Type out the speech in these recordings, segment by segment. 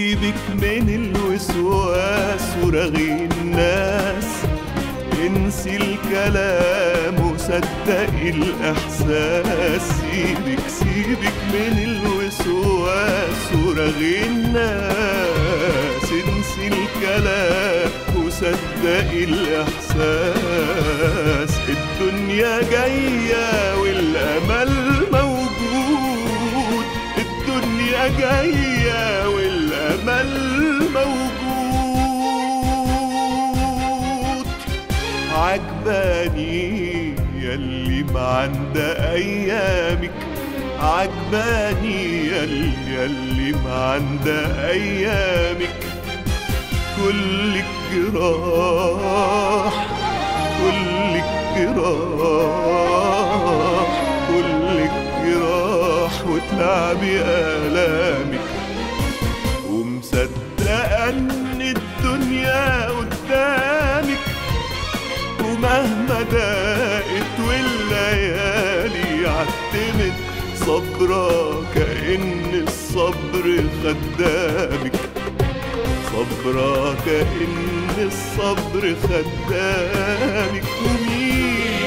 سيبك من الوسواس ورغي الناس. انسي الكلام وصدق الإحساس. سيبك سيبك من الوسواس ورغي الناس. انسي الكلام وصدق الإحساس. الدنيا جاية والأمل موجود. الدنيا جاية والأمل موجود عجباني يلي ما عند أيامك. عجباني يلي ما عند أيامك. كل الجراح كل الجراح كل الجراح وتلعبي آلامك ومصدقة إن الدنيا قدامك ومهما ضاقت والليالي عتمت صبرة كأن الصبر خدامك. صبرة كأن الصبر خدامك. ومين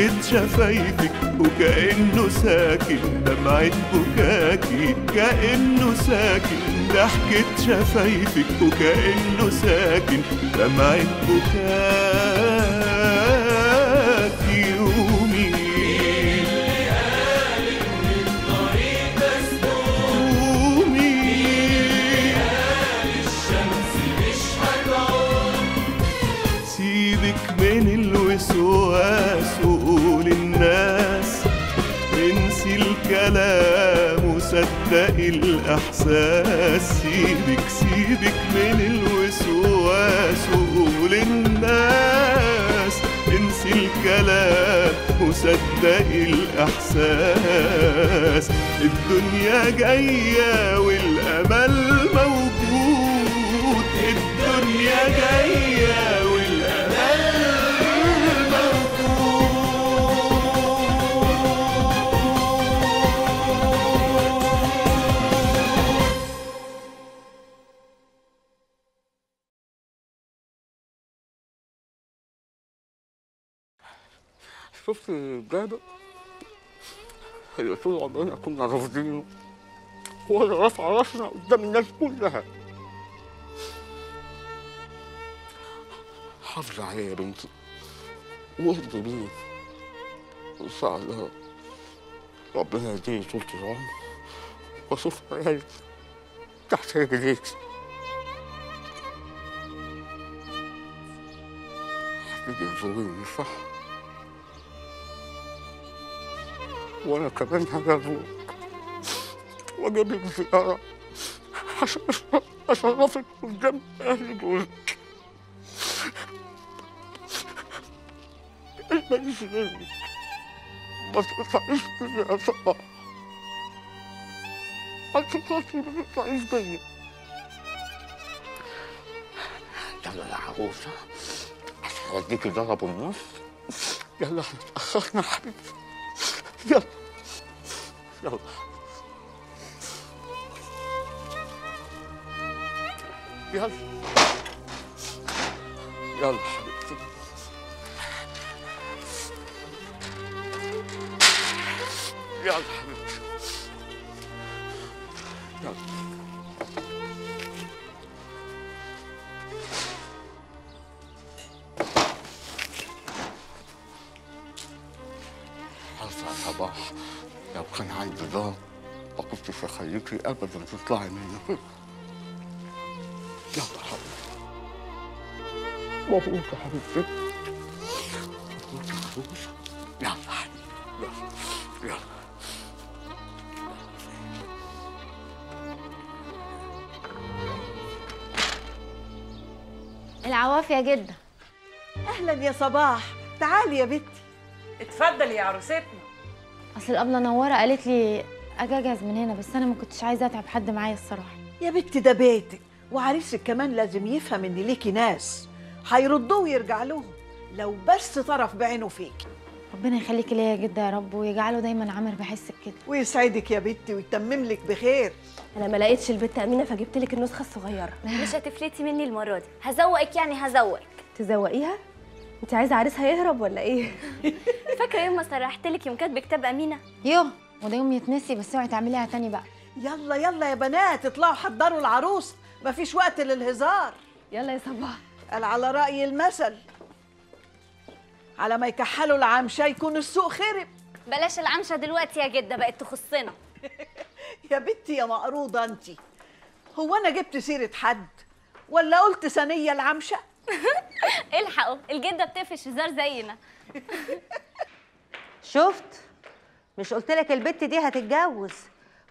ضحكة شفايفك وكأنه ساكن. دمعة بكاكي كأنه ساكن. ضحكة شفايفك وكأنه ساكن. دمعة بكاكي وصدقي الإحساس. سيبك سيبك من الوسواس وقول الناس. انسي الكلام وصدقي الإحساس. الدنيا جاية والأمل موجود. الدنيا جاية شفت اللي طول عمرنا كنا رافضينه. هو اللي رفع راسنا قدام الناس كلها. حافظ عليه يا بنتي وارضي بيه. ان شاء الله ربنا يديني طول العمر. وأشوف عيالي تحت رجليك. هتيجي تزوريني صح وأنا كمان هجازوك واجيب لك عشان أشرفك قدام أهل جوزك ماليش منك ما تقطعيش بيا يا خاطري ما تقطعيش بيا يلا يا عروسة. عشان اوديكي ضرب النص يلا إحنا اتأخرنا يا حبيبتي. يلا. يلا يلا يلا حبيبتي يلا أخليكي أبدا تطلعي منه يلا يا حبيبتي مبروك يا حبيبتي مبروك مبروك يلا يا حبيبتي يلا. يلا. العواف يا جدة أهلا يا صباح. تعالي يا بنتي. اتفضل يا عروستنا. أصل الابله نورة قالت لي أجي اجهز من هنا بس أنا ما كنتش عايزة أتعب حد معايا الصراحة. يا بنتي ده بيتك وعريسك كمان لازم يفهم ان ليكي ناس. هيردوه ويرجع لهم لو بس طرف بعينه فيكي. ربنا يخليكي ليا يا جدة يا رب ويجعله دايما عامر بحسك كده ويسعدك يا بنتي ويتمم لك بخير. أنا ما لقيتش البت أمينة فجبت لك النسخة الصغيرة. مش هتفلتي مني المرة دي. هزوقك يعني هزوقك. تزوقيها؟ أنت عايزة عريسها يهرب ولا إيه؟ فاكرة يوم ما سرحت لك يوم كاتبة كتاب أمينة؟ يوه. وده يوم يتنسي بس اوعي تعمليها تاني بقى. يلا يلا يا بنات اطلعوا حضروا العروس. مفيش وقت للهزار. يلا يا صباح. قال على رأي المثل. على ما يكحلوا العمشة يكون السوق خرب. بلاش العمشة دلوقتي يا جدة بقت تخصنا. يا بنتي يا مقروضة انت. هو أنا جبت سيرة حد ولا قلت ثانية العمشة؟ الحقوا الجدة بتقفش هزار زينا. شفت؟ مش قلت لك البت دي هتتجوز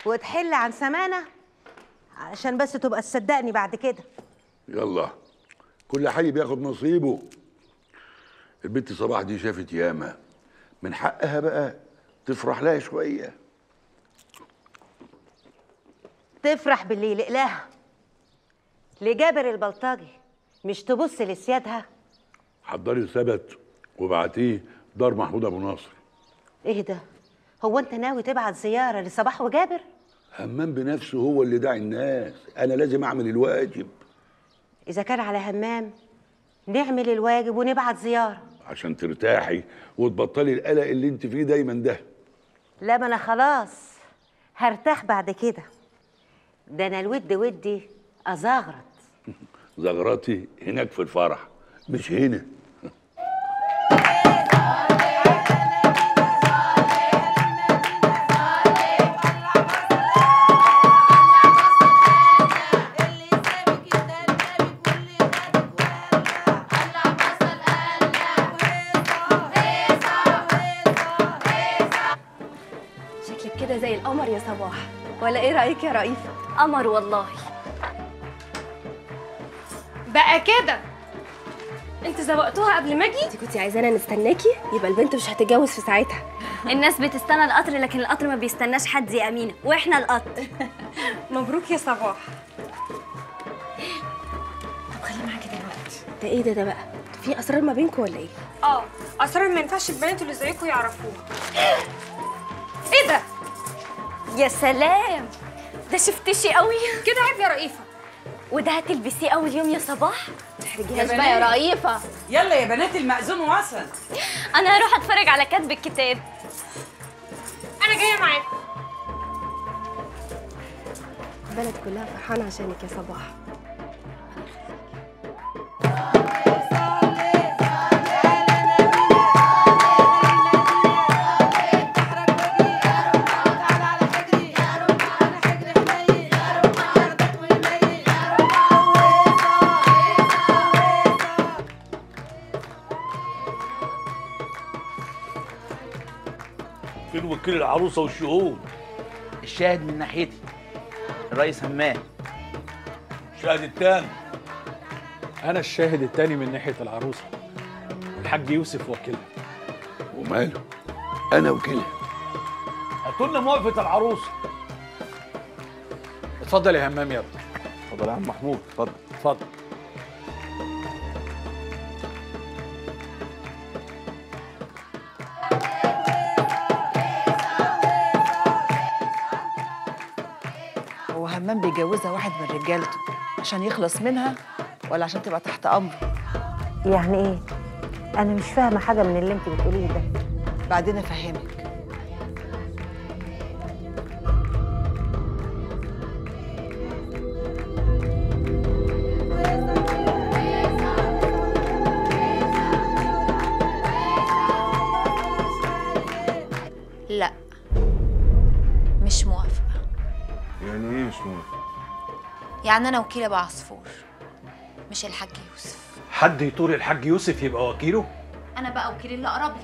وتحل عن سمانة؟ عشان بس تبقى تصدقني بعد كده. يلا. كل حي بياخد نصيبه. البنت صباح دي شافت ياما. من حقها بقى تفرح لها شوية. تفرح باللي يلقلاها. لجابر البلطجي مش تبص لسيادها؟ حضري ثبت وبعتيه دار محمود أبو ناصر إيه ده؟ هو انت ناوي تبعت زيارة لصباح وجابر؟ همام بنفسه هو اللي داعي الناس. أنا لازم أعمل الواجب. إذا كان على همام نعمل الواجب ونبعت زيارة. عشان ترتاحي وتبطلي القلق اللي انت فيه دايما ده. لا ما أنا خلاص. هرتاح بعد كده. ده أنا الود ودي أزغرط. زغرتي هناك في الفرح مش هنا. رايك يا رئيفه قمر والله. بقى كده انت زوقتوها قبل ما أجي؟ انت كنت عايزانا نستناكي؟ يبقى البنت مش هتتجوز في ساعتها. الناس بتستنى القطر لكن القطر ما بيستناش حد يا أمينة. وإحنا القطر. مبروك يا صباح. ده إيه ده ده بقى؟ في أسرار ما بينكم ولا إيه؟ آه أسرار ما ينفعش البنات اللي زيكم يعرفوها. إيه ده؟ يا سلام! ده شفتشي قوي. كده عيب يا رئيفة. وده هتلبسيه أول يوم يا صباح؟ تحرجيهاش بنات. بقى يا رئيفة. يلا يا بنات المأذون وصل أنا هروح أتفرج على كاتب الكتاب. أنا جاية معاكم. البلد كلها فرحانة عشانك يا صباح. وكيل العروسة والشهود الشاهد من ناحيتي الرئيس همام. الشاهد التاني. أنا الشاهد التاني من ناحية العروسة. والحاج يوسف وكيلها. وماله؟ أنا وكيلها. هاتوا لنا موافقه العروسة. اتفضل يا همام يا ابني اتفضل يا عم محمود اتفضل. اتفضل. همام بيجوزها واحد من رجالته عشان يخلص منها ولا عشان تبقى تحت امره يعني إيه؟ أنا مش فاهمة حاجة من اللي أنت بتقوليه ده. بعدين أفهمك. يعني أنا وكيلة بعصفور مش الحاج يوسف. حد يطور الحاج يوسف يبقى وكيله؟ أنا بقى وكيل اللي أقرب لي.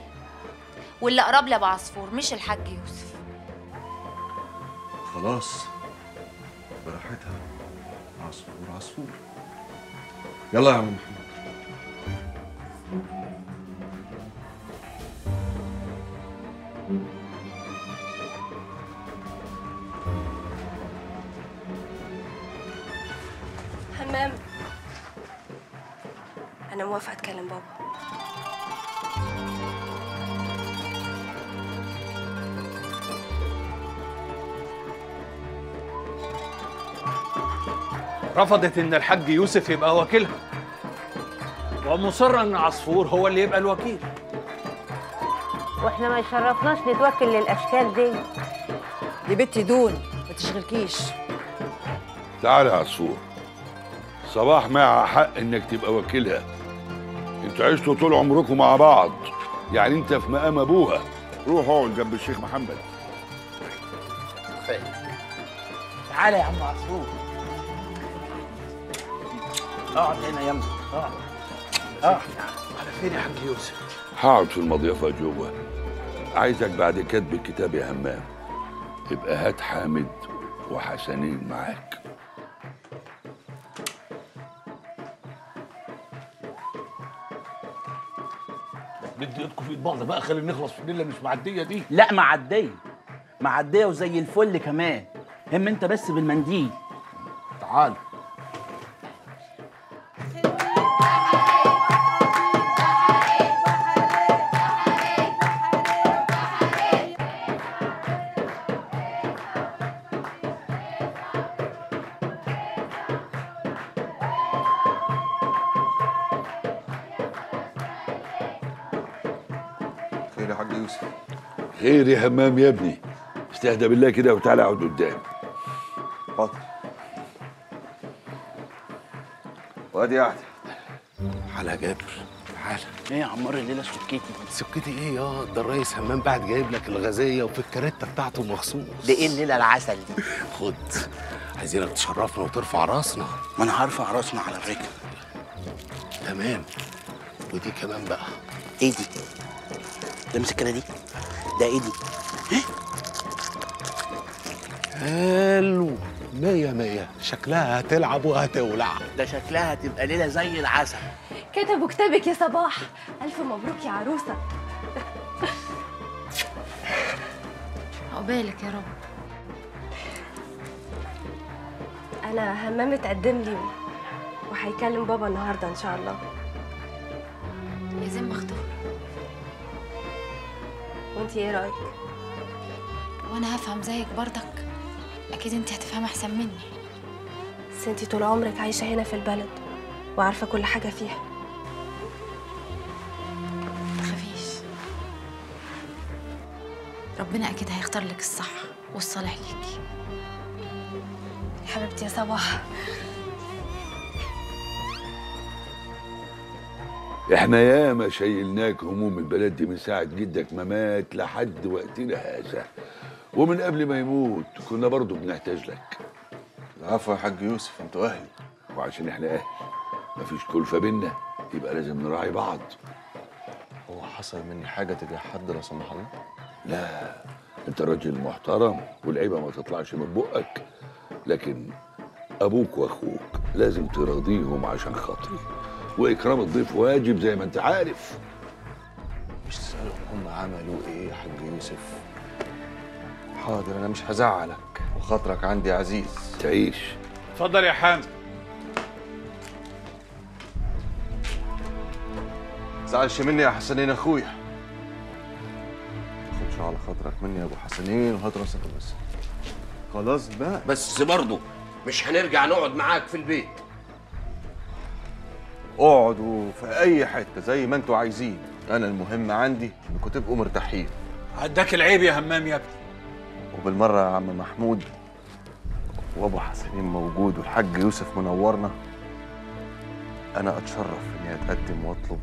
واللي أقرب لي بعصفور مش الحاج يوسف. خلاص براحتها. عصفور عصفور. يلا يا عم محمود. همام أنا موافقة أتكلم بابا. رفضت إن الحاج يوسف يبقى وكيلها. ومصرة إن عصفور هو اللي يبقى الوكيل. وإحنا ما يشرفناش نتوكل للأشكال دي. دي بنتي دون ما تشغلكيش. تعالى يا عصفور. صباح معها حق إنك تبقى وكيلها. أنتوا عشتوا طول عمركم مع بعض. يعني انت في مقام أبوها. روح اقعد جنب الشيخ محمد. تعالى يا عم عصفور. اقعد هنا يلا. اقعد. اقعد. على فين يا حاج يوسف؟ هقعد في المضيفة جوه. عايزك بعد كتب الكتاب يا همام. يبقى هات حامد وحسنين معاك. ندي ايدكم في ايد بعض بقى خلينا نخلص في الليلة مش معدية دي. لا معدية. معدية وزي الفل كمان. هم أنت بس بالمنديل. تعال. خير يا همام يا ابني. استهدى بالله كده وتعالى اقعد قدام. حاضر وادي قاعدة. تعالى يا جابر. تعالى إيه يا عمار الليلة سكتي سكتي إيه؟ يا ده الريس همام بعد جايب لك الغازية وفي الكارته بتاعته مخصوص. دي إيه الليلة العسل دي؟ خد عايزينك تشرفنا وترفع راسنا. ما أنا هرفع راسنا على الرجل. تمام. ودي كمان بقى. إيه دي؟ ده مسكنة دي؟ ده إيه دي؟ حلو. مية مية. شكلها هتلعب وهتولع. ده شكلها هتبقى ليلة زي العسل. كتبوا كتابك يا صباح. ألف مبروك يا عروسة. عقبالك يا رب. أنا همام اتقدم لي وهيكلم بابا النهارده إن شاء الله. وانتي إيه رأيك؟ وأنا هفهم زيك برضك. أكيد انت هتفهم أحسن مني. بس انتي طول عمرك عايشة هنا في البلد وعارفة كل حاجة فيها. تخافيش ربنا أكيد هيختار لك الصح والصالح ليكي. يا حبيبتي يا صباح. إحنا ياما شيلناك هموم البلد دي من ساعة جدك ما مات لحد وقتنا هذا. ومن قبل ما يموت كنا برضو بنحتاج لك. العفو يا حاج يوسف أنتوا أهلي وعشان إحنا أهل مفيش كلفة بينا يبقى لازم نراعي بعض. هو حصل مني حاجة تجاه حد لا سمح الله؟ لا أنت راجل محترم والعيبة ما تطلعش من بقك. لكن أبوك وأخوك لازم تراضيهم عشان خاطري. وإكرام الضيف واجب زي ما أنت عارف. مش تسألهم هم عملوا إيه يا حاج يوسف؟ حاضر أنا مش هزعلك. وخاطرك عندي عزيز. تعيش. اتفضل يا حامد. زعلش مني يا حسنين أخويا. خدش على خاطرك مني يا أبو حسنين وهات راسك بس. خلاص بقى. بس برضه مش هنرجع نقعد معاك في البيت. اقعدوا في اي حتة زي ما أنتوا عايزين. أنا المهم عندي انكم تبقوا مرتاحين. عداك العيب يا همام يا ابني. وبالمره يا عم محمود وابو حسنين موجود والحاج يوسف منورنا أنا اتشرف اني اتقدم واطلب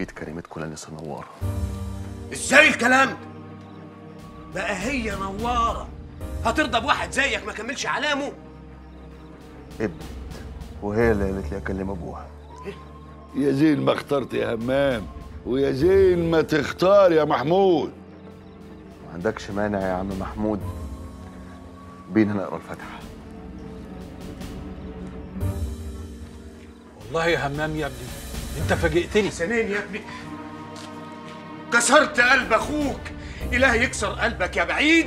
ايد كريمتكم لانسه نواره إزاي الكلام ده؟ بقى هي نوارة. هترضى بواحد زيك ما كملش علامه؟ ابنت وهي اللي قالت لي اكلم ابوها. يا زين ما اخترت يا همام ويا زين ما تختار يا محمود. ما عندكش مانع يا عم محمود. بينا نقرأ الفاتحة. والله يا همام يا ابني انت فاجئتني. حسنين يا ابني. كسرت قلب أخوك. اله يكسر قلبك يا بعيد.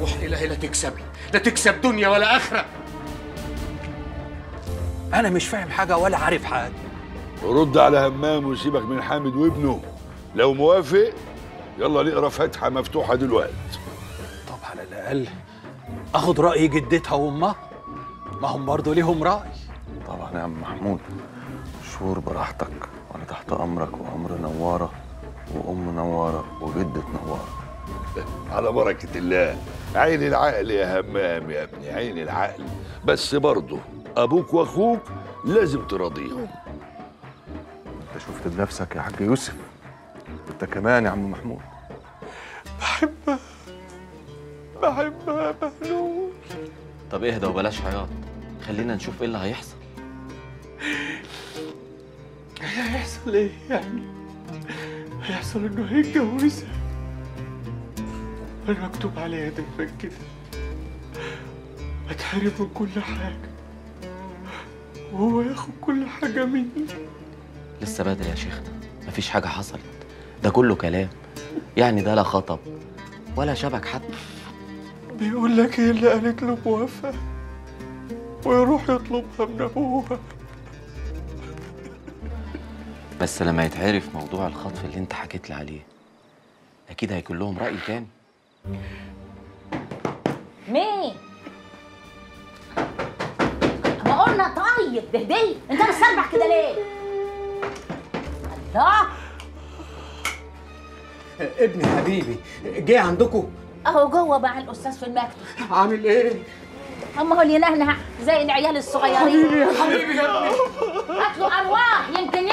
روح إلهي لا تكسب لا تكسب دنيا ولا آخرة. أنا مش فاهم حاجة ولا عارف حاجة. رد على همام وسيبك من حامد وابنه. لو موافق يلا نقرأ فاتحة مفتوحة دلوقتي. طب على الأقل آخد رأي جدتها وأمها. ما هم برضه ليهم رأي. طبعا يا عم محمود. شور براحتك. وأنا تحت أمرك وأمر نوارة وأم نوارة وجدة نوارة. على بركة الله. عين العقل يا همام يا ابني عين العقل. بس برضه أبوك وأخوك لازم تراضيهم. أنت شفت بنفسك يا حاج يوسف؟ أنت كمان يا عم محمود. بحبها بحبها بهلول. طب اهدى وبلاش عياط خلينا نشوف إيه اللي هيحصل. هيحصل إيه يعني؟ هيحصل إنه هيتجوزها أنا مكتوب عليها دايما كده اتحرم من كل حاجة. وهو ياخد كل حاجة مني. لسه بدري يا شيخنا مفيش حاجة حصلت. ده كله كلام. يعني ده لا خطب ولا شبك حد. بيقول لك هي اللي قالت له موافقة ويروح يطلبها من أبوها. بس لما يتعرف موضوع الخطف اللي انت حكيت لي عليه أكيد هيكون لهم رأي تاني. مين؟ ما قلنا طيب بهدي. أنت مستربح كده ليه؟ الله. ابني حبيبي جه عندكم أهو جوه مع الأستاذ في المكتب. عامل إيه؟ أما هو اللي ينهنه زي العيال الصغيرين. حبيبي يا حبيبي. يا ابني. هات له أرواح يمكن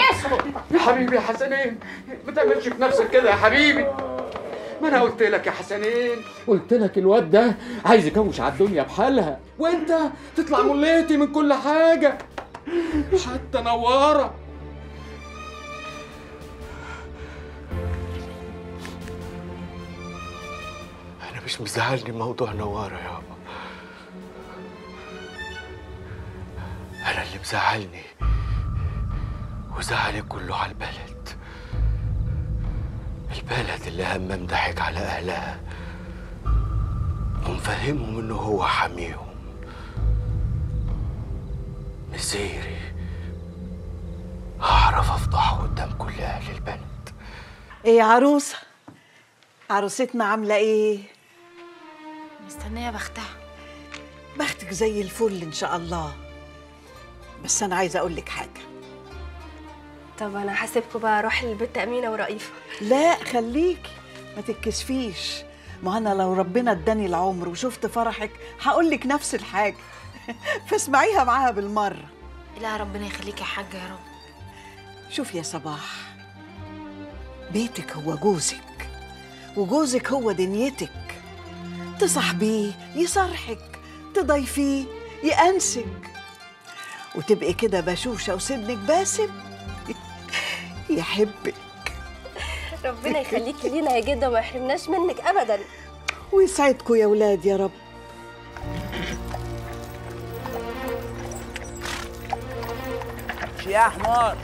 يا حبيبي يا حسنين ما تعملش في نفسك كده يا حبيبي. ما أنا قلت لك يا حسنين. قلت لك الواد ده عايز يكوش على الدنيا بحالها. وأنت تطلع مليتي من كل حاجة. حتى نوارة. أنا مش مزعلني موضوع نوارة يابا. أنا اللي مزعلني. وزعلي كله على البلد. البلد اللي همام ضحك على أهلها. ومفهمهم إنه هو حاميهم مسيري هعرف أفضحه قدام كل أهل البلد. إيه يا عروسه عروستنا عاملة إيه؟ مستنية بختها. بختك زي الفل إن شاء الله. بس أنا عايزة أقول لك حاجة. طب أنا هسيبكم بقى أروح للبت امينه ورئيفه لا خليكي ما تتكسفيش. ما أنا لو ربنا اداني العمر وشفت فرحك هقول لك نفس الحاجة. فاسمعيها معاها بالمرة. لا ربنا يخليك يا حاجة يا رب. شوف يا صباح. بيتك هو جوزك وجوزك هو دنيتك. تصاحبيه يصرحك تضيفيه يأنسك. وتبقي كده بشوشة وسنك باسم. يحبك. ربنا يخليكي لينا يا جدة وما يحرمناش منك ابدا. ويسعدكم يا ولاد يا رب. يا حمار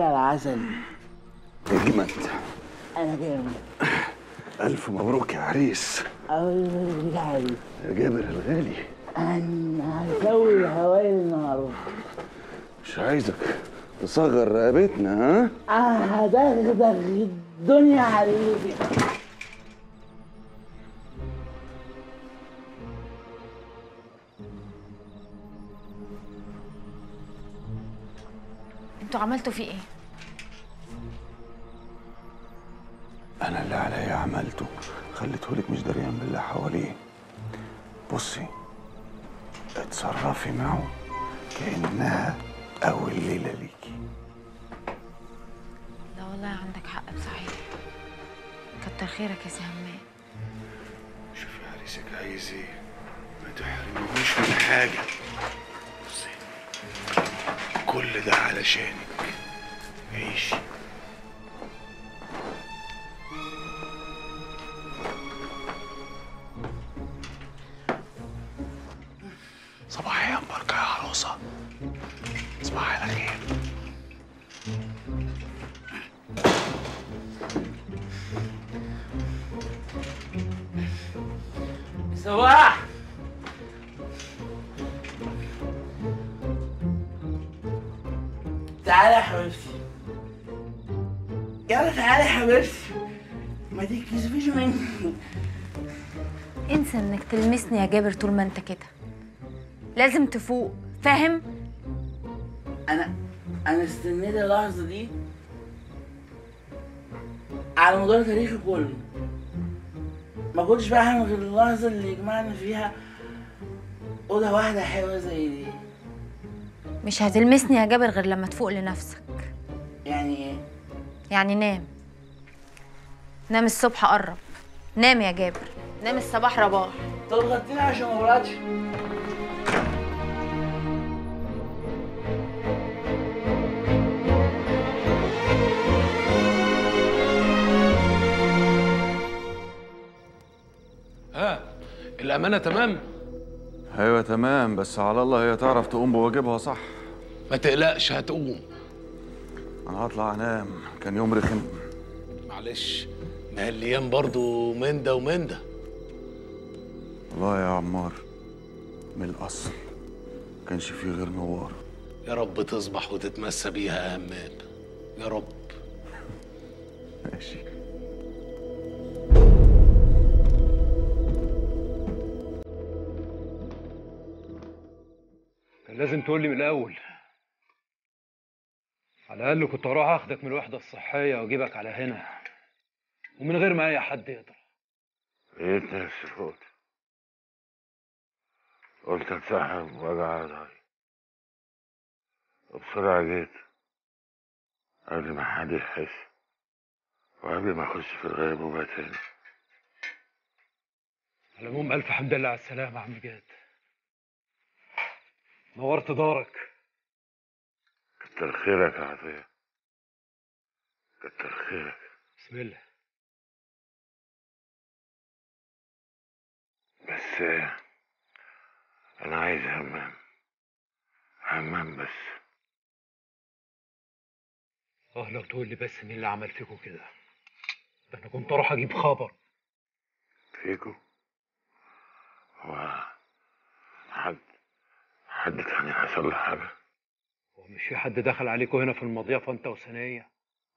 الليلة العسل اجمد أنا جامد ألف مبروك يا عريس. أقول لك علي يا جابر الغالي. أنا هسوي الهوايل النهاردة. مش عايزك تصغر رقبتنا ها؟ هدغدغ الدنيا عليك. أنتوا عملتوا فيه إيه؟ أنا اللي عليا عملته خليته لك مش دريان باللي حواليه. بصي اتصرفي معه كأنها أول ليلة ليكي. لا والله عندك حق بصحيح. كتر خيرك يا سي همام. شوفي عريسك عايز إيه؟ ما تحرميهوش من حاجة. بصي كل ده علشانك. عيشي تعالى يا حبيبتي. يلا تعالى يا حبيبتي. ما تتكسفيش مني انسى انك تلمسني يا جابر طول ما انت كده. لازم تفوق فاهم؟ أنا أنا استنيت اللحظة دي على مدار تاريخي كله. ما كنتش بحلم غير اللحظة اللي جمعنا فيها أوضة واحدة حلوة زي دي. مش هتلمسني يا جابر غير لما تفوق لنفسك. يعني إيه؟ يعني نام. نام الصبح قرب. نام يا جابر. نام الصباح رباح. طب غطيني عشان ما بردش ها الأمانة تمام؟ أيوه تمام. بس على الله هي تعرف تقوم بواجبها صح؟ ما تقلقش هتقوم. أنا هطلع أنام. كان يوم رخم. معلش ما الأيام برضو من ده ومن ده. والله يا عمار من الأصل كانش فيه غير نوار. يا رب تصبح وتتمسى بيها يا همام. يا رب. ماشي. لازم تقول لي من الأول. على الأقل كنت أروح آخدك من الوحدة الصحية وأجيبك على هنا. ومن غير ما أي حد يقدر. جيت يا سفوت قلت أتسحب وأجي على ظهري وبسرعة جيت. قبل ما حد يحس. وقبل ما أخش في الغيبوبة تاني. على العموم ألف حمد لله على السلامة يا عم جاد. نورت دارك. كتر خيرك يا عطية. كتر خيرك. بسم الله. بس أنا عايز همام. همام بس. آه لو تقول لي بس مين اللي عمل فيكوا كده؟ ده أنا كنت أروح أجيب خبر. فيكو؟ هو حد حد تاني حصل له حاجة؟ هو مش في حد دخل عليكوا هنا في المضيافه انت وثانية؟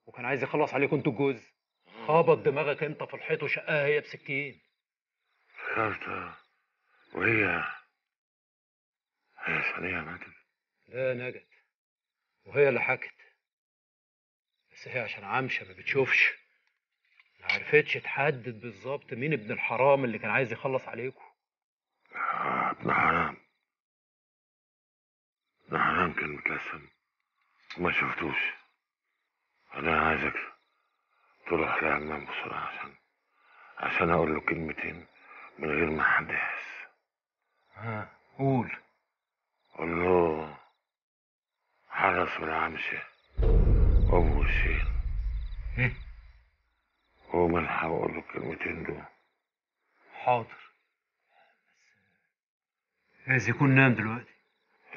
وكان عايز يخلص عليكوا أنتوا الجوز خبط دماغك انت في الحيط وشقاها هي بسكين. فكرت وهي؟ هي ثانية ماتت لا نجت. وهي اللي حكت. بس هي عشان عامشة ما بتشوفش. ما عرفتش تحدد بالظبط مين ابن الحرام اللي كان عايز يخلص عليكم آه، ابن حرام. حرام كان متلسم. وما شفتوش. أنا عايزك تروح لعمام بسرعة عشان عشان أقول له كلمتين من غير ما حد يحس. ها قول. قول له حرس والعمشة ابو وشين. قوم الحق واقول له الكلمتين دول. حاضر. عايز يكون نام دلوقتي.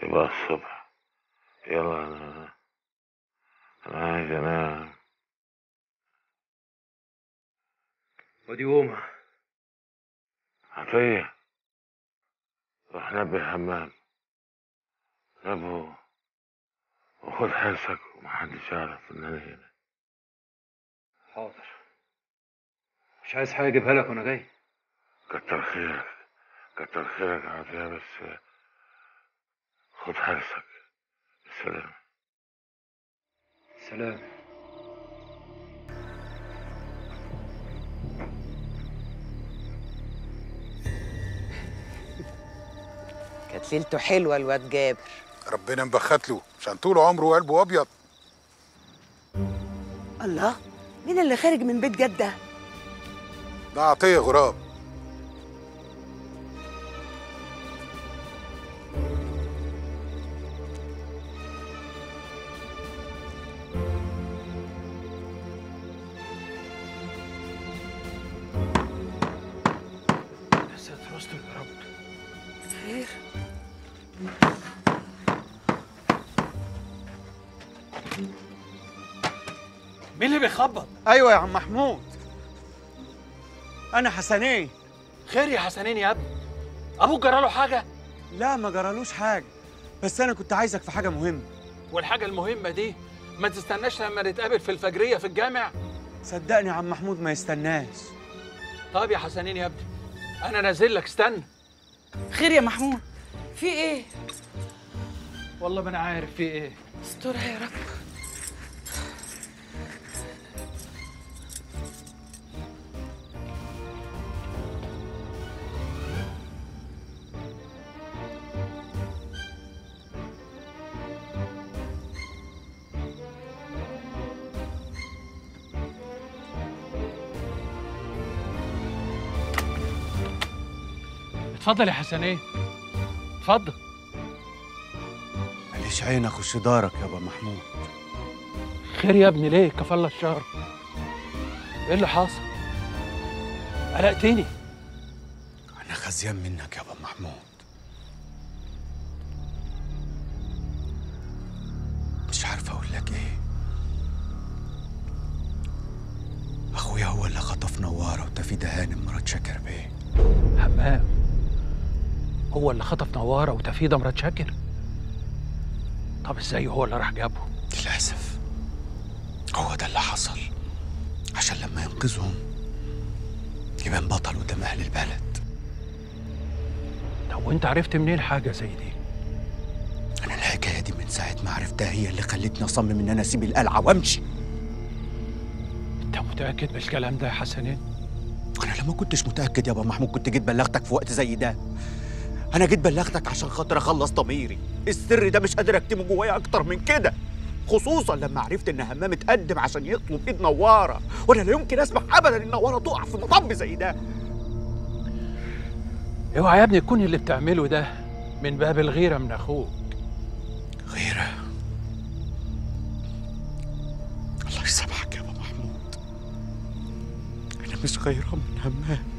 يبقى الصبح. يلا أنا أنا عايز أنام. ودي قومة. عطية روح نبه همام نبهه وخد حرصك ومحدش يعرف إن أنا هنا. حاضر. مش عايز حاجة أجيبها لك وأنا جاي؟ كتر خيرك. كتر خيرك يا عطية بس خد حرصك السلام سلام. كانت ليلته حلوة الواد جابر. ربنا مبخت له عشان طول عمره قلبه أبيض. الله مين اللي خارج من بيت جدة؟ ده عطية غراب. أيوه يا عم محمود. أنا حسنين. خير يا حسنين يا ابني. أبوك جراله حاجة؟ لا ما جرالوش حاجة. بس أنا كنت عايزك في حاجة مهمة. والحاجة المهمة دي ما تستناش لما نتقابل في الفجرية في الجامع؟ صدقني يا عم محمود ما يستناش. طب يا حسنين يا ابني أنا نازل لك استنى. خير يا محمود. في إيه؟ والله ما أنا عارف في إيه. استرها يا رب. اتفضل يا حسنين اتفضل. معلش عينك وش دارك يا أبو محمود. خير يا ابني ليه؟ كفى الله الشر. إيه اللي حاصل؟ قلقتني. أنا خزيان منك يا أبو محمود. مش عارف أقول لك إيه. أخويا هو اللي خطف نواره وتفيدة هانم مرات شاكر بيه. همام هو اللي خطف نوارة وتفيده مرات شاكر. طب إزاي هو اللي راح جابه؟ للأسف هو ده اللي حصل. عشان لما ينقذهم يبان بطل قدام أهل البلد. طب وأنت عرفت منين حاجة زي دي؟ أنا الحكاية دي من ساعة ما عرفتها هي اللي خلتني أصمم إن أنا أسيب القلعة وأمشي. أنت متأكد من الكلام ده يا حسنين؟ أنا لما كنتش متأكد يا ابو محمود كنت جيت بلغتك في وقت زي ده. أنا جيت بلغتك عشان خاطر أخلص ضميري. السر ده مش قادر أكتمه جوايا أكتر من كده. خصوصا لما عرفت إن همام اتقدم عشان يطلب إيد نوارة. وأنا لا يمكن اسمح ابدا إن نوارة تقع في مطب زي ده. اوعى يا ابني تكون اللي بتعمله ده من باب الغيرة من أخوك. غيرة. الله يسامحك يا أبو محمود. أنا مش غيران من همام.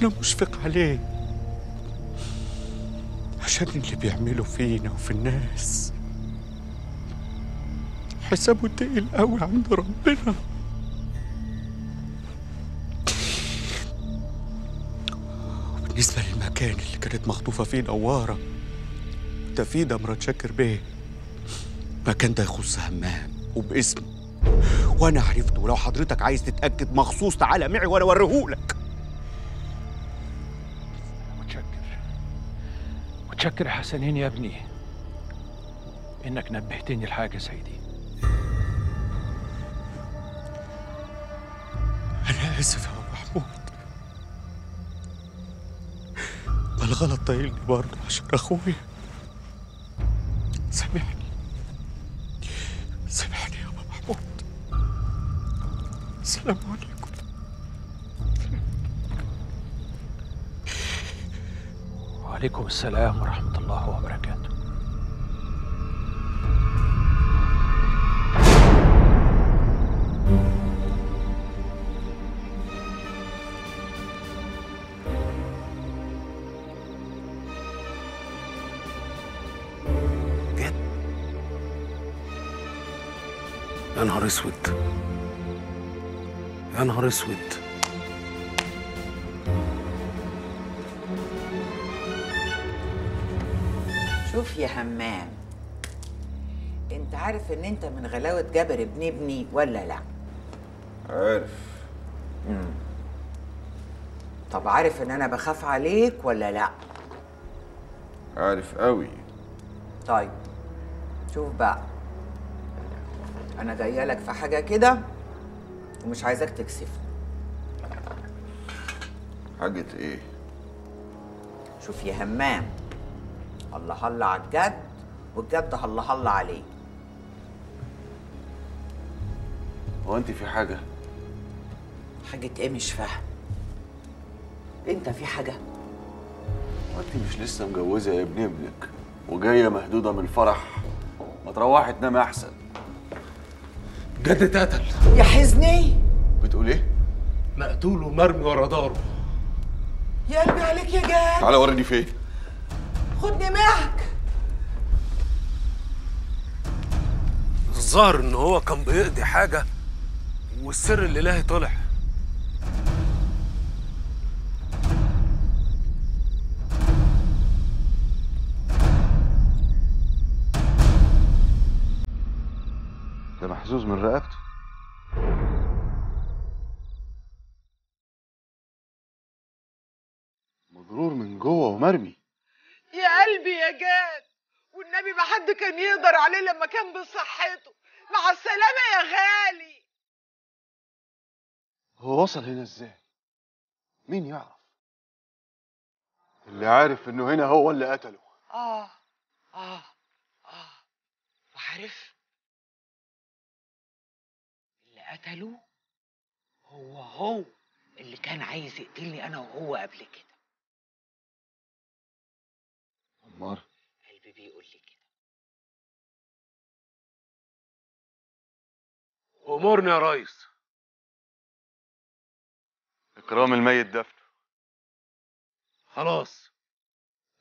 أنا مشفق عليه. عشان اللي بيعمله فينا وفي الناس. حسابه تقيل قوي عند ربنا. وبالنسبة للمكان اللي كانت مخطوفة فيه نوارة تفيدة مرات شاكر بيه. المكان ده يخص همام وباسمه. وأنا عرفته ولو حضرتك عايز تتأكد مخصوص تعالى معي وأنا أوريهولك. متشكر يا حسنين يا ابني. إنك نبهتني لحاجة زي دي أنا آسف يا محمود. الغلط طايلني برضه عشان اخويا سامحني. سامحني يا أبو محمود. السلام وعليكم السلام ورحمة الله وبركاته. يا نهار أسود. يا نهار أسود. شوف يا همام انت عارف ان انت من غلاوة جابر ابن ابني ولا لا؟ عارف. مم. طب عارف ان أنا بخاف عليك ولا لا؟ عارف قوي. طيب شوف بقى. أنا جاية لك في حاجة كده ومش عايزاك تكسفني حاجة إيه؟ شوف يا همام الله هلا على الجد والجد هلا هلا عليه. هو أنت في حاجة؟ حاجة إيه مش فاهم أنت في حاجة؟ هو أنت مش لسه مجوزة يا ابن ابنك وجاية مهدودة من الفرح. ما تروحي تنامي أحسن. جد اتقتل يا حزني. بتقول إيه؟ مقتول ومرمي ورا داره. يا قلبي عليك يا جاد تعالى وريني فين. خدني معك الظاهر إن هو كان بيقضي حاجة والسر الإلهي طلع. ده محزوز من رقبته؟ مجرور من جوه ومرمي. جاد والنبي ما حد كان يقدر عليه لما كان بصحته. مع السلامة يا غالي. هو وصل هنا إزاي؟ مين يعرف؟ اللي عارف إنه هنا هو اللي قتله. آه آه آه. وعارف اللي قتله هو هو اللي كان عايز يقتلني أنا وهو قبل كده. عمار قلبي بيقول لي كده. امرني يا ريس. إكرام الميت دفن. خلاص.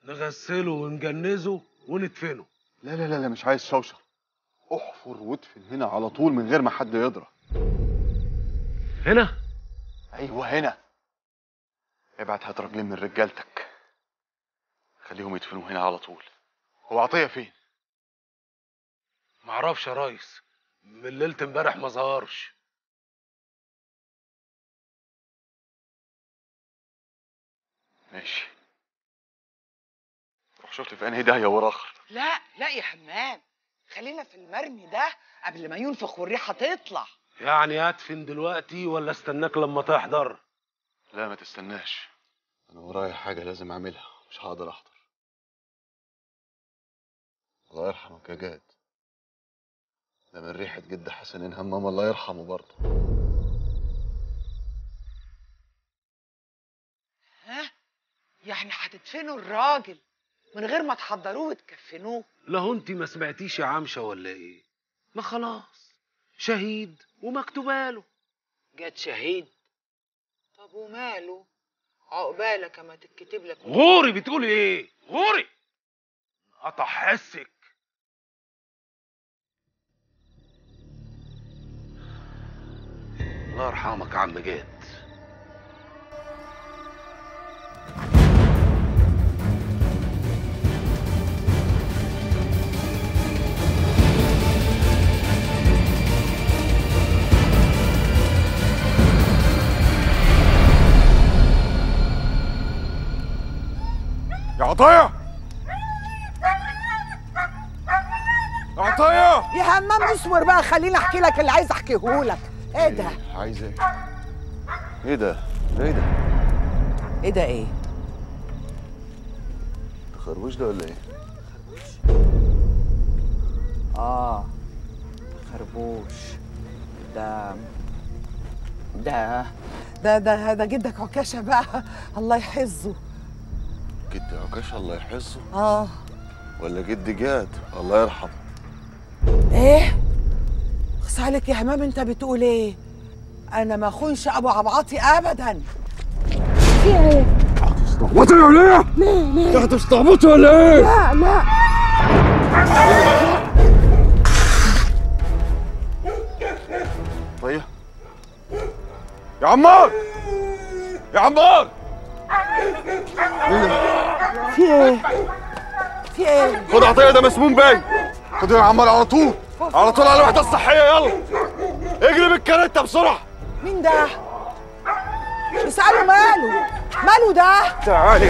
نغسله ونجنزه وندفنه. لا لا لا لا مش عايز شوشر أحفر وادفن هنا على طول من غير ما حد يضرب. هنا؟ أيوه هنا. ابعت هات راجلين من رجالتك. خليهم يدفنوا هنا على طول. هو عطية فين؟ معرفش يا ريس. من ليلة امبارح ما ظهرش. ماشي. روح شفت في أنهي داهية وراخر لا لا يا حمام. خلينا في المرمي ده قبل ما ينفخ والريحة تطلع. يعني أدفن دلوقتي ولا أستناك لما تحضر؟ لا ما تستناش. أنا ورايا حاجة لازم أعملها. مش هقدر أحضر. الله يرحمك يا جاد. ده من ريحة جد حسنين همام الله يرحمه برضه. ها؟ يعني هتدفنوا الراجل من غير ما تحضروه وتكفنوه؟ لا انت ما سمعتيش يا عمشة ولا إيه؟ ما خلاص شهيد ومكتوباله. جت شهيد؟ طب وماله؟ عقبالك اما تتكتب لك. غوري بتقولي إيه؟ غوري! قطع حسك. الله يرحمك يا عم جاد يا عطية يا عطية يا همام اصبر بقى خليني احكي لك اللي عايز احكيه لك. إيه ده؟ عايز إيه؟ إيه ده؟ ده إيه ده؟ إيه ده إيه؟ ده خربوش ده ولا إيه؟ آه خربوش. ده ده ده ده ده جدك عكاشة بقى. الله يحفظه جد عكاش الله يحفظه آه. ولا جد جاد؟ الله يرحمه. إيه؟ خص عليك يا همام أنت بتقول إيه؟ أنا ما أخونش أبو عبعاطي ابدا. في إيه؟ استعبطي ولا إيه؟ ليه ليه انت هتستعبطي ولا إيه؟ لا لا. طيب. يا عمار! يا عمار! في إيه؟ في إيه؟ خد عطية ده مسموم باين. خد يا عمار على طول. على طول على الوحدة الصحية يلا اجري بالكارته بسرعة مين ده؟ اسأله ماله؟ ماله ده؟ تعالي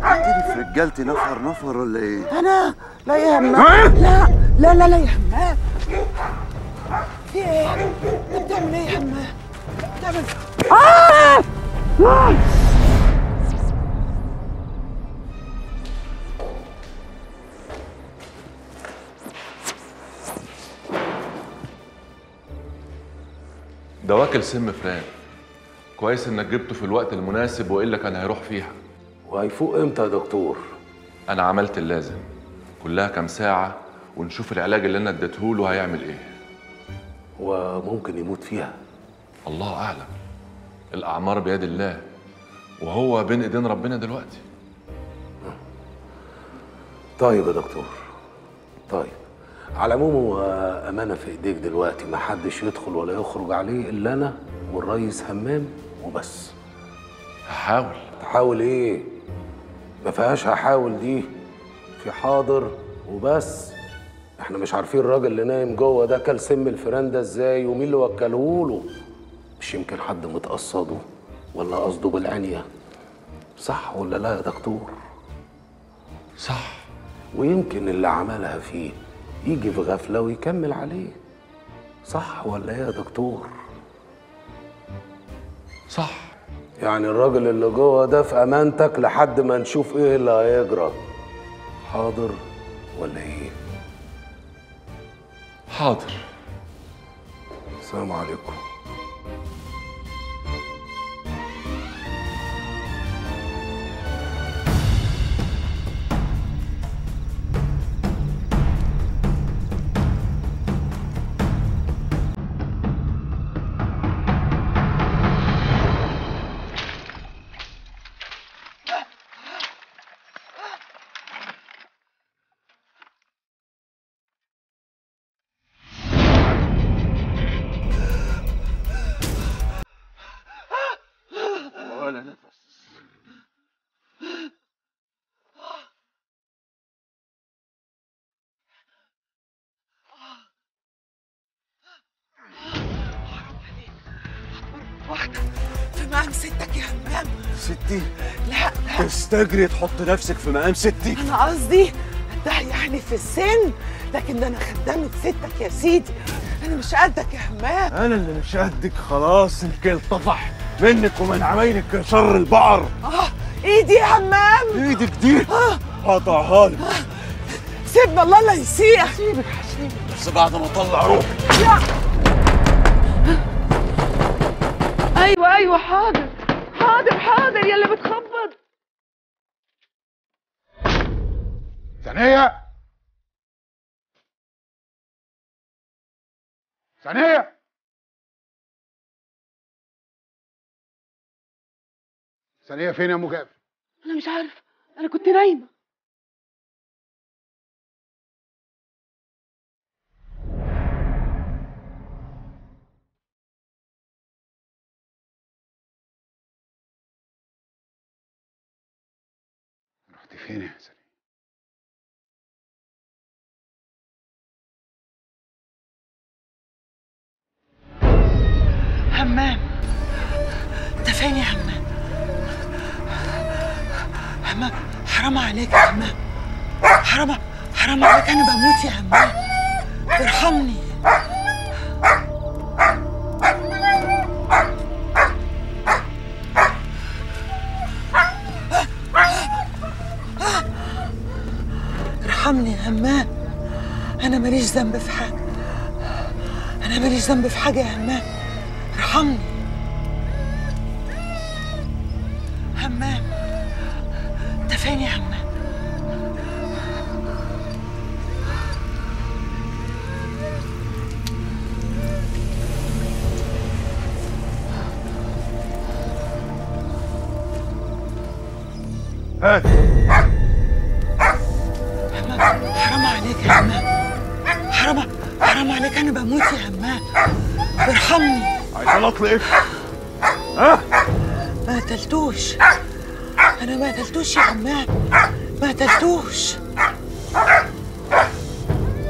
تيجي في رجالتي نفر نفر ولا إيه؟ أنا لا يا همام لا لا لا لا يا همام في إيه؟ انت بتعمل إيه يا همام؟ بتعمل آه! ده واكل سم فران. كويس إنك جبته في الوقت المناسب والا كان هيروح فيها. وهيفوق إمتى يا دكتور؟ أنا عملت اللازم. كلها كام ساعة ونشوف العلاج اللي أنا اديته له هيعمل إيه. وممكن يموت فيها. الله أعلم. الأعمار بيد الله. وهو بين إيدين ربنا دلوقتي. طيب يا دكتور. طيب. على العموم هو أمانة في إيديك دلوقتي ما حدش يدخل ولا يخرج عليه إلا أنا والريس همام وبس. هحاول. تحاول إيه؟ ما فيهاش هحاول دي. في حاضر وبس. إحنا مش عارفين الراجل اللي نايم جوه ده كل سم الفيران ده إزاي ومين اللي وكله له مش يمكن حد متقصده ولا قصده بالعنية صح ولا لا يا دكتور؟ صح. ويمكن اللي عملها فيه يجي في غفلة ويكمل عليه. صح ولا إيه يا دكتور؟ صح. يعني الراجل اللي جوه ده في أمانتك لحد ما نشوف إيه اللي هيجرى. حاضر ولا إيه؟ حاضر. السلام عليكم. ستي. لا تستجري تحط نفسك في مقام ستي. أنا قصدي ده يعني في السن لكن ده أنا خدامة ستك يا سيدي. أنا مش قدك يا همام. أنا اللي مش قدك خلاص الكل طفح منك ومن عمايلك شر البعر آه إيدي يا همام. إيدك دي هقطعها لك سيبنا الله لا يسيح سيبك حسيبك بس بعد ما اطلع روحي أيوة أيوة حاضر. حاضر حاضر يلا بتخبط. ثانية. ثانية. ثانية فين يا مكافئ؟ أنا مش عارفة أنا كنت نايمة. فين يا ثانية؟ همام. انت فين يا همام. همام حرام عليك يا همام. حرام حرام عليك أنا بموت يا همام. ارحمني. ارحمني يا همام. أنا ماليش ذنب في حاجة. أنا ماليش ذنب في حاجة يا همام. ارحمني. ارحمني عايز اطلق ها؟ ما قتلتوش. أنا ما قتلتوش يا عماد ما قتلتوش.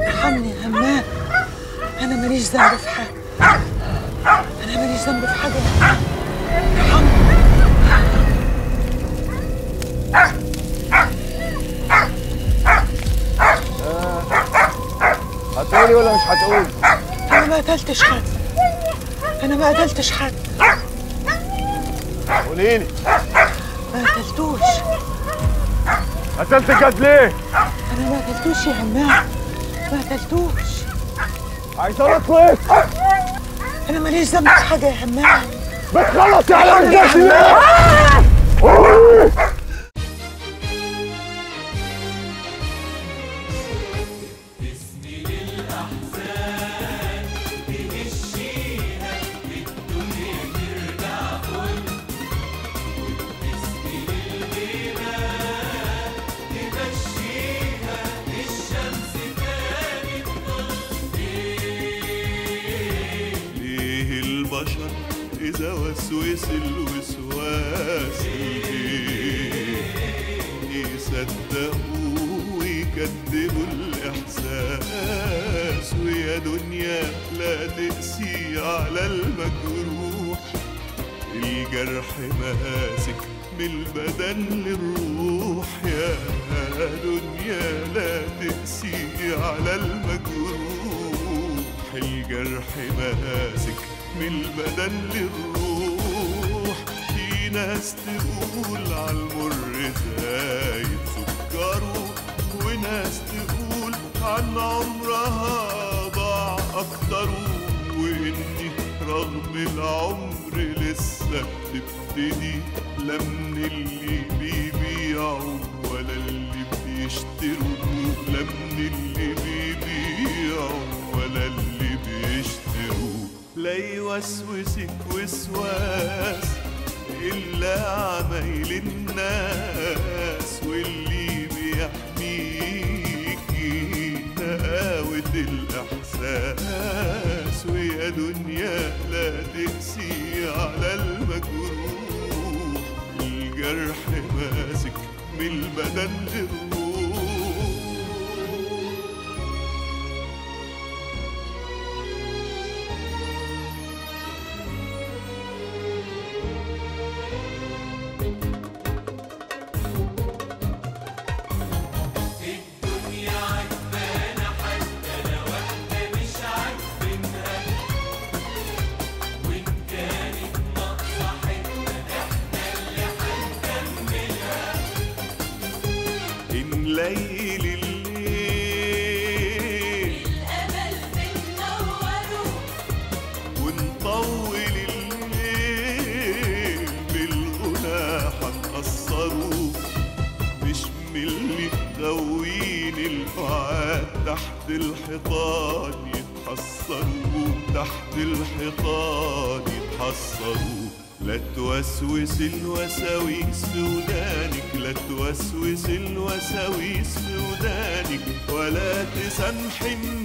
ارحمني يا همام أنا ماليش ذنب في حاجة. أنا ماليش ذنب في حاجة. همام هتقولي ولا مش هتقولي؟ أنا ما قتلتش حد. أنا ما قتلتش حد. قولي لي ما قتلتوش. قتلت جد ليه؟ أنا ما قتلتوش يا همام ما قتلتوش. عايز أقول لك أنا ماليش ذنب في حاجة يا همام بتخلص يا. ليه؟ لا تقسي على المجروح. الجرح ماسك من البدن للروح. يا دنيا لا تقسي على المجروح. الجرح ماسك من البدن للروح. في ناس تقول على المر زايد سكره وناس تقول عن عمرها ضاع أكتره. وإني رغم العمر لسه بتبتدي لا من اللي بيبيعوا ولا اللي بيشتروا لا من اللي بيبيعوا ولا اللي بيشتروا. لا يوسوسك وسواس إلا عمايل الناس واللي بيحميكي نقاوة الإحساس. ويا دنيا لا تقسي على المجروح الجرح ماسك من البدن للروح توسوس الوساويس في ودانك لا توسوس الوساويس في ودانك ولا تسامحي